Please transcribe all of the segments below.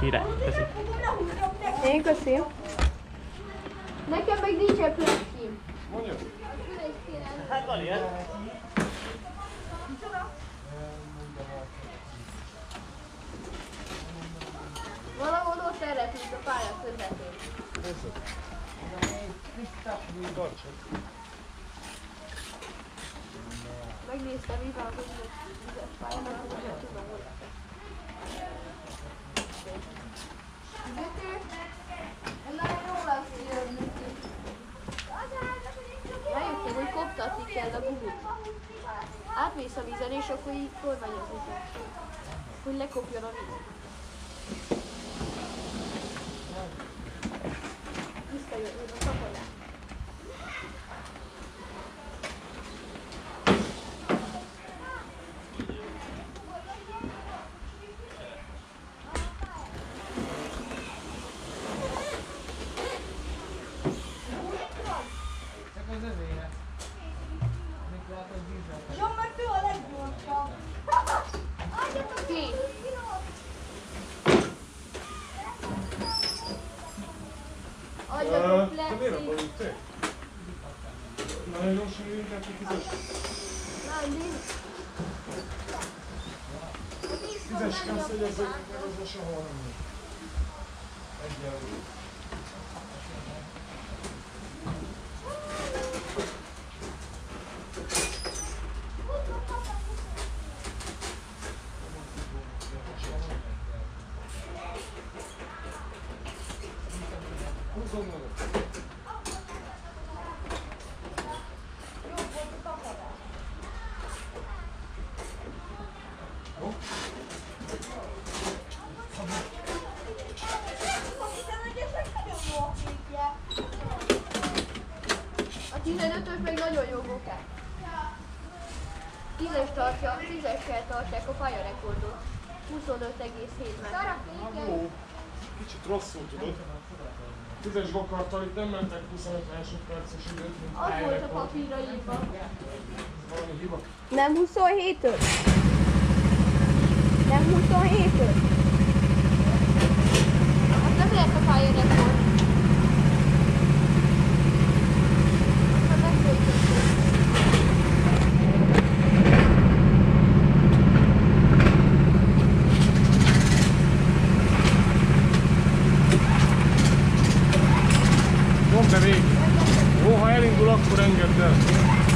Király, köszi. Én köszi. Nekem meg nincsen plexim. Hát van ilyen. Valahol ott elrepült a pálya közepén. Megnéztem, mi van, hogy vizes pálya, mert nem tudom, hol Rájöttem, hogy koptatni kell a gumit. Átmész a vízen, és akkor így kormányozni kell. Hogy lekopjon a víz. Gyorsan ültek ki tízes. Nem, nincs. Tízes kezd, hogy ezek az sehol nem megy. Egyenlő. Húzom meg. Hiszen egyesek nagyon jó a képje. A 15-ös meg nagyon jó bokák. 10-es tartja, 10-eskel tartják a pályarekordot. 25,7 méter. Ó, kicsit rosszul tudod. Tízes gokarttal itt nem mentek 25 másodperces időt, mint Az volt a papírra írva. Valami hiba. Nem 27-ös? Nem 27-ös? Az nem lehet a pályarekord. Akkor megfejtették. Mondd be végig. Jó, ha elindul, akkor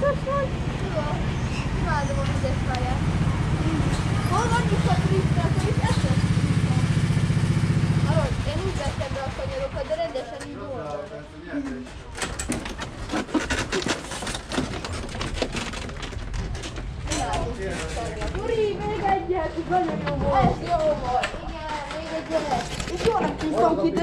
Vagy. Tudom. Imádom a vizes pályát. Hol van itt a trippet, hogy eszed? Hallod, én úgy vettem be a kanyarokat, de rendesen így volt. Gyuri, még egyet, nagyon jó volt. Ez jó volt. Igen, még egy gyerek. És jól nem csúsztam ki, de